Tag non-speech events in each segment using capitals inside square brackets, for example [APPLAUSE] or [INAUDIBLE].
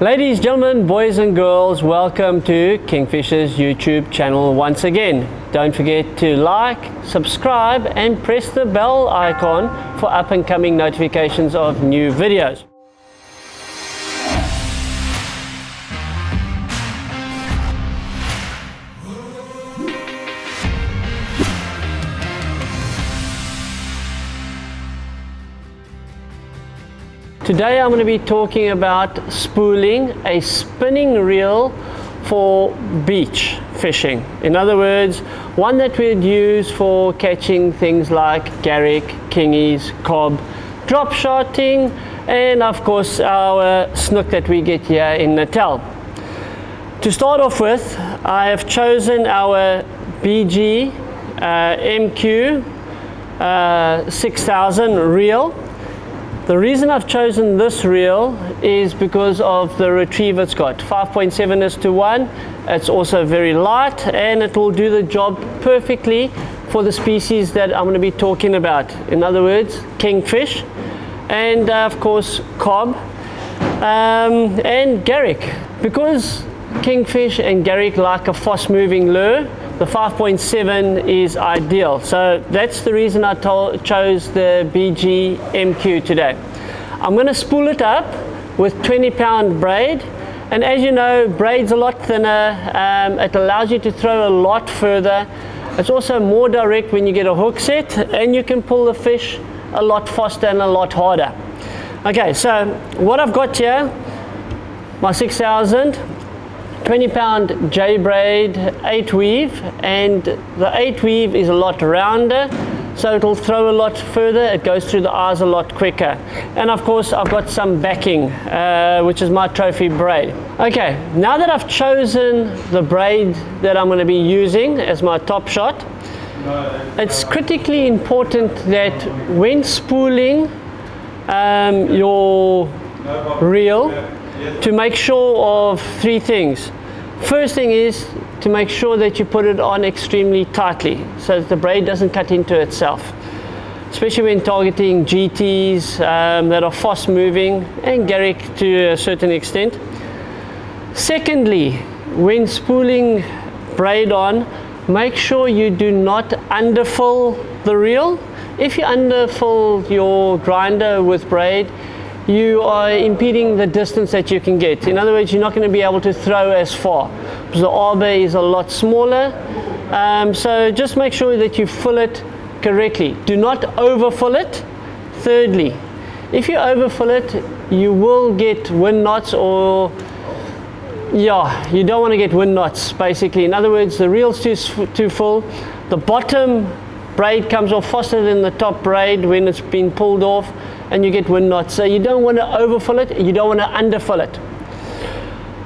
Ladies, gentlemen, boys and girls, welcome to Kingfisher's YouTube channel once again. Don't forget to like, subscribe and press the bell icon for up and coming notifications of new videos. Today I'm going to be talking about spooling a spinning reel for beach fishing. In other words, one that we'd use for catching things like garrick, kingies, cob, drop shotting, and of course our snoek that we get here in Natal. To start off with, I have chosen our BG uh, MQ uh, 6000 reel the reason I've chosen this reel is because of the retrieve it's got. 5.7 is to 1. It's also very light and it will do the job perfectly for the species that I'm going to be talking about. In other words, kingfish and uh, of course cob um, and garrick. Because kingfish and garrick like a fast moving lure, the 5.7 is ideal. So that's the reason I chose the BG MQ today. I'm going to spool it up with 20 pound braid. And as you know, braid's a lot thinner. Um, it allows you to throw a lot further. It's also more direct when you get a hook set and you can pull the fish a lot faster and a lot harder. Okay, so what I've got here, my 6000 20 pound J braid 8 weave and the 8 weave is a lot rounder so it'll throw a lot further it goes through the eyes a lot quicker. And of course I've got some backing uh, which is my trophy braid. Okay now that I've chosen the braid that I'm going to be using as my top shot it's critically important that when spooling um, your reel to make sure of three things. First thing is to make sure that you put it on extremely tightly so that the braid doesn't cut into itself. Especially when targeting GTs um, that are fast moving and Garrick to a certain extent. Secondly, when spooling braid on, make sure you do not underfill the reel. If you underfill your grinder with braid, you are impeding the distance that you can get. In other words, you're not going to be able to throw as far because the arbor is a lot smaller. Um, so just make sure that you fill it correctly. Do not overfill it. Thirdly, if you overfill it, you will get wind knots or yeah, you don't want to get wind knots basically. In other words, the reel's too, too full. The bottom braid comes off faster than the top braid when it's been pulled off and you get wind knots. So you don't want to overfill it, you don't want to underfill it.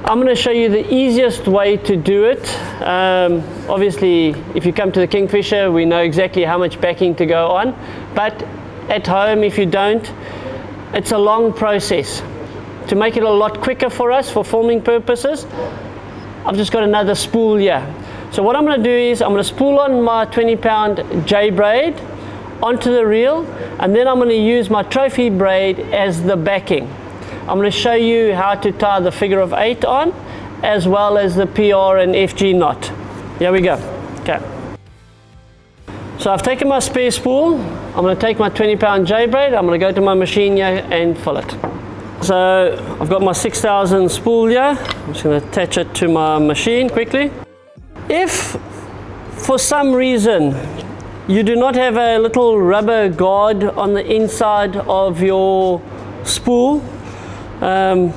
I'm going to show you the easiest way to do it. Um, obviously, if you come to the Kingfisher, we know exactly how much backing to go on. But at home, if you don't, it's a long process. To make it a lot quicker for us for filming purposes, I've just got another spool here. So what I'm going to do is I'm going to spool on my 20 pound J braid onto the reel and then I'm going to use my trophy braid as the backing. I'm going to show you how to tie the figure of eight on as well as the PR and FG knot. Here we go. Okay. So I've taken my spare spool. I'm going to take my 20 pound J braid. I'm going to go to my machine here and fill it. So I've got my 6000 spool here. I'm just going to attach it to my machine quickly. If for some reason you do not have a little rubber guard on the inside of your spool. Um,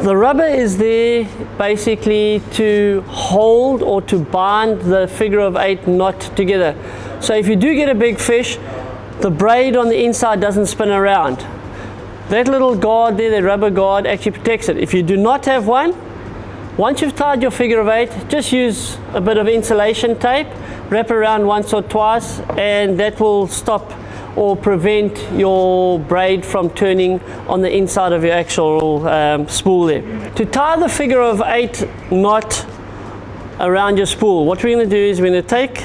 the rubber is there basically to hold or to bind the figure of eight knot together. So if you do get a big fish, the braid on the inside doesn't spin around. That little guard there, the rubber guard, actually protects it. If you do not have one, once you've tied your figure of eight, just use a bit of insulation tape, wrap around once or twice, and that will stop or prevent your braid from turning on the inside of your actual um, spool there. To tie the figure of eight knot around your spool, what we're going to do is we're going to take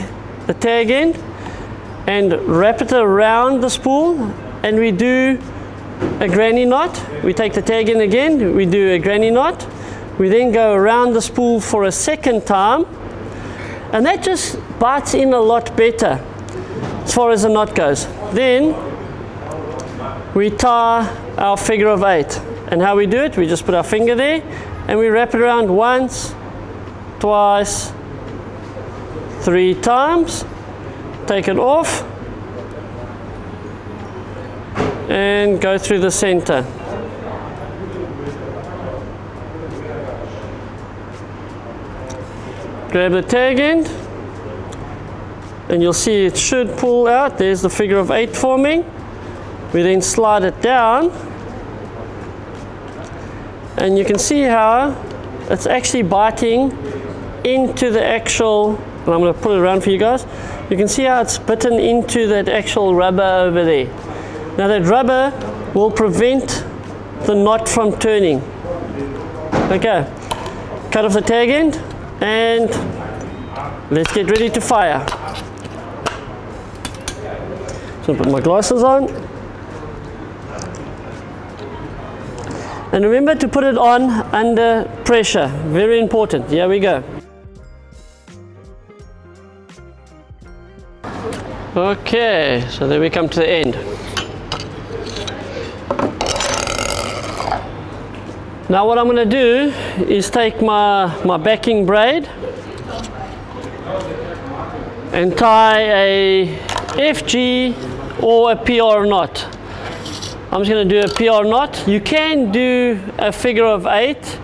the tag end and wrap it around the spool and we do a granny knot. We take the tag in again, we do a granny knot. We then go around the spool for a second time, and that just bites in a lot better as far as the knot goes. Then we tie our figure of eight. And how we do it, we just put our finger there and we wrap it around once, twice, three times, take it off, and go through the center. Grab the tag end, and you'll see it should pull out. There's the figure of eight forming. We then slide it down, and you can see how it's actually biting into the actual, and I'm going to put it around for you guys. You can see how it's bitten into that actual rubber over there. Now that rubber will prevent the knot from turning. Okay, cut off the tag end and let's get ready to fire. So put my glasses on. And remember to put it on under pressure, very important. Here we go. Okay, so there we come to the end. Now what I'm going to do is take my, my backing braid and tie a FG or a PR knot. I'm just going to do a PR knot. You can do a figure of eight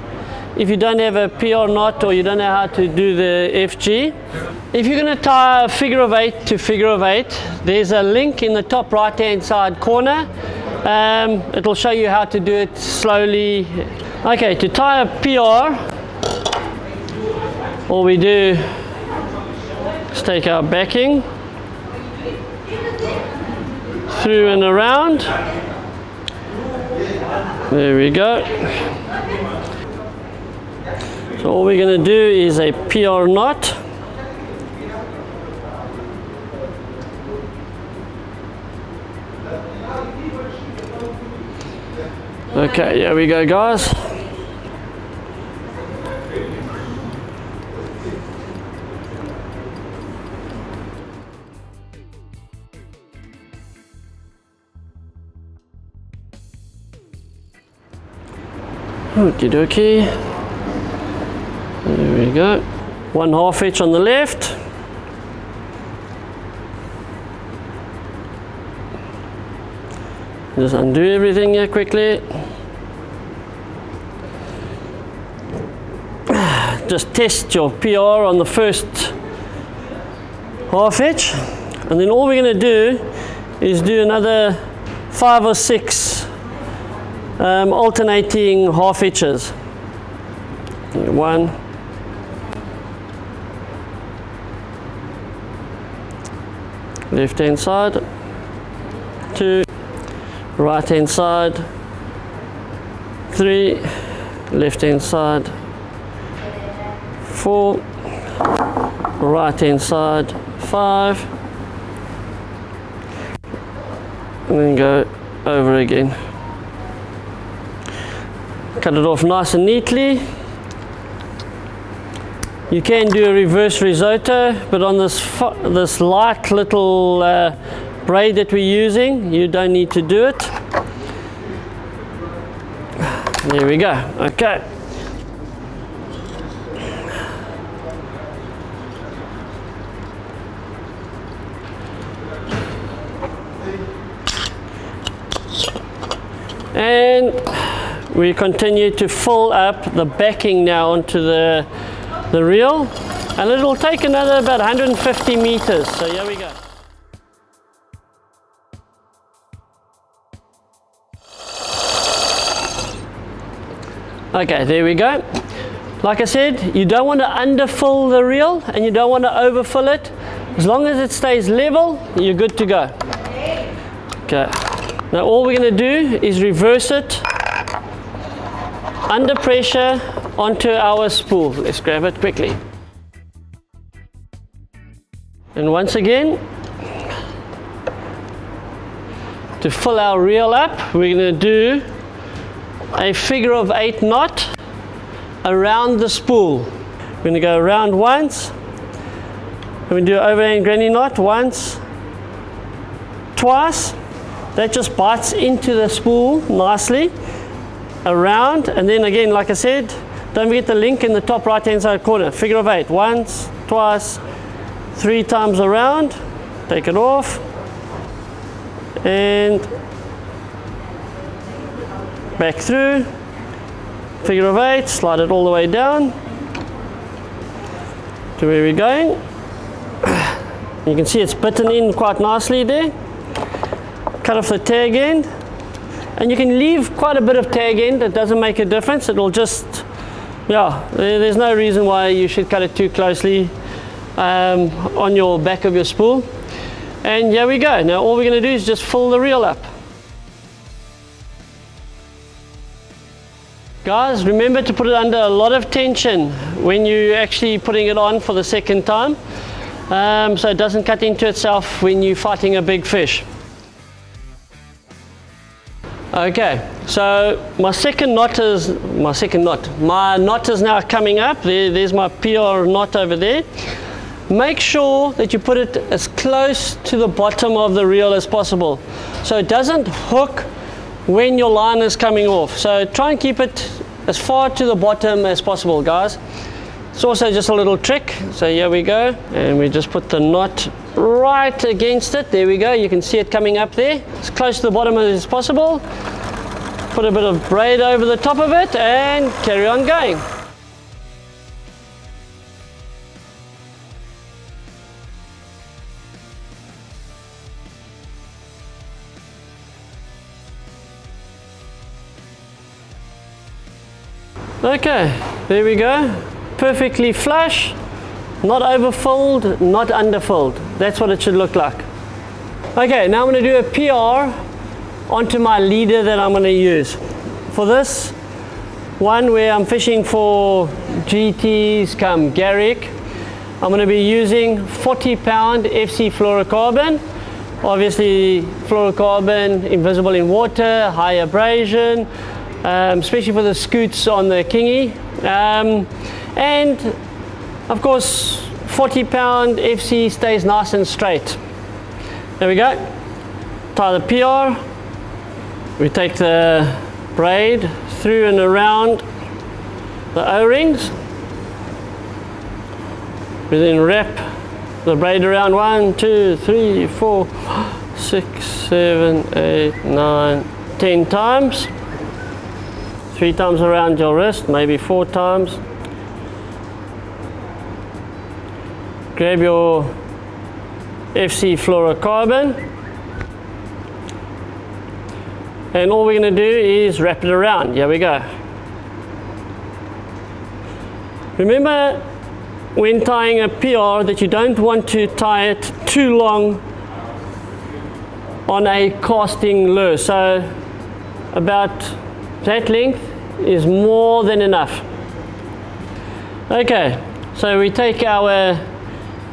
if you don't have a PR knot or you don't know how to do the FG. If you're going to tie a figure of eight to figure of eight, there's a link in the top right hand side corner. Um, it'll show you how to do it slowly. Okay, to tie a PR, all we do is take our backing through and around there we go. So all we're going to do is a PR knot. Okay, here we go guys. Okie dokie. There we go. One half inch on the left. Just undo everything here quickly. [SIGHS] Just test your PR on the first half inch. And then all we're going to do is do another five or six um, alternating half hitches. One, left hand side, two, right hand side, three, left hand side, four, right hand side, five, and then go over again cut it off nice and neatly. You can do a reverse risotto, but on this, this light little uh, braid that we're using, you don't need to do it. There we go, okay. And we continue to fill up the backing now onto the, the reel and it will take another about 150 meters. So here we go. Okay, there we go. Like I said, you don't want to underfill the reel and you don't want to overfill it. As long as it stays level, you're good to go. Okay. Now all we're going to do is reverse it under pressure onto our spool. Let's grab it quickly. And once again, to fill our reel up, we're going to do a figure of eight knot around the spool. We're going to go around once. We're going to do overhand granny knot once, twice. That just bites into the spool nicely around. And then again, like I said, don't forget the link in the top right hand side corner. Figure of eight. Once, twice, three times around. Take it off. And back through. Figure of eight. Slide it all the way down to where we're going. You can see it's bitten in quite nicely there. Cut off the tag end. And you can leave quite a bit of tag end. It doesn't make a difference. It'll just, yeah, there's no reason why you should cut it too closely um, on your back of your spool. And here we go. Now all we're going to do is just fill the reel up. Guys, remember to put it under a lot of tension when you're actually putting it on for the second time. Um, so it doesn't cut into itself when you're fighting a big fish. Okay, so my second knot is, my second knot, my knot is now coming up. There, there's my PR knot over there. Make sure that you put it as close to the bottom of the reel as possible. So it doesn't hook when your line is coming off. So try and keep it as far to the bottom as possible, guys. It's also just a little trick. So here we go. And we just put the knot right against it. There we go. You can see it coming up there. As close to the bottom as possible. Put a bit of braid over the top of it and carry on going. Okay, there we go. Perfectly flush, not overfilled, not underfilled. That's what it should look like. Okay, now I'm going to do a PR onto my leader that I'm going to use. For this one where I'm fishing for GTs come Garrick, I'm going to be using 40 pound FC fluorocarbon. Obviously fluorocarbon, invisible in water, high abrasion, um, especially for the scutes on the kingy. Um, and of course, 40 pound FC stays nice and straight. There we go. Tie the PR. We take the braid through and around the O-rings. We then wrap the braid around one, two, three, four, [GASPS] six, seven, eight, nine, ten times. Three times around your wrist, maybe four times. Grab your FC fluorocarbon. And all we're going to do is wrap it around. Here we go. Remember when tying a PR that you don't want to tie it too long on a casting lure. So about that length is more than enough. Okay, so we take our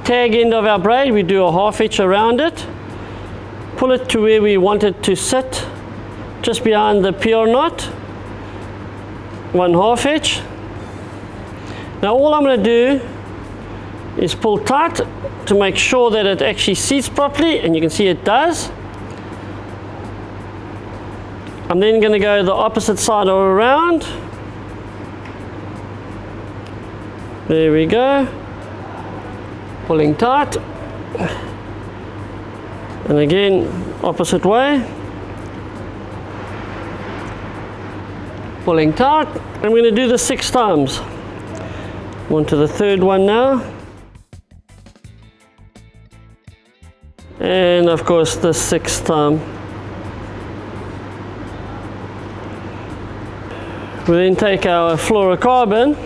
tag end of our braid, we do a half hitch around it, pull it to where we want it to sit, just behind the PR knot, one half hitch. Now all I'm going to do is pull tight to make sure that it actually seats properly, and you can see it does. I'm then going to go the opposite side all around. There we go. Pulling tight. And again, opposite way. Pulling tight. I'm going to do this six times. On to the third one now. And of course the sixth time. We then take our fluorocarbon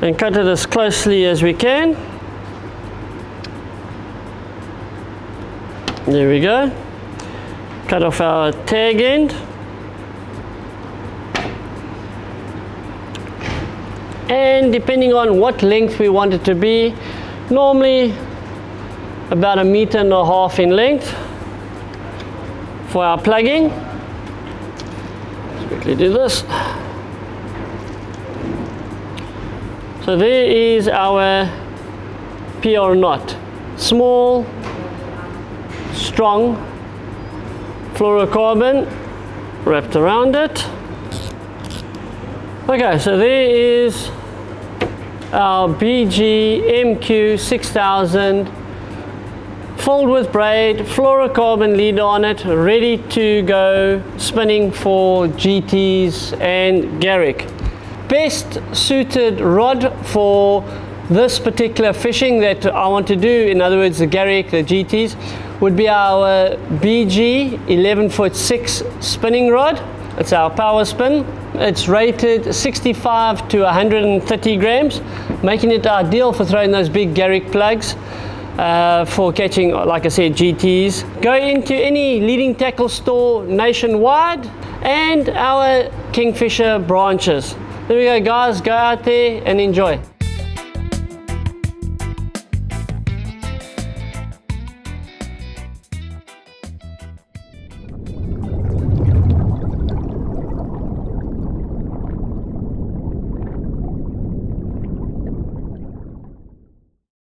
and cut it as closely as we can. There we go. Cut off our tag end. And depending on what length we want it to be, normally about a meter and a half in length. for our plugging. Quickly do this. So there is our PR knot. Small, strong fluorocarbon wrapped around it. Okay, so there is our BG MQ 6000 filled with braid, fluorocarbon leader on it, ready to go spinning for GTs and Garrick. Best suited rod for this particular fishing that I want to do, in other words the Garrick, the GTs, would be our BG 11 foot 6 spinning rod. It's our power spin. It's rated 65 to 130 grams, making it ideal for throwing those big Garrick plugs. Uh, for catching, like I said, GTs. Go into any leading tackle store nationwide and our Kingfisher branches. There we go, guys. Go out there and enjoy.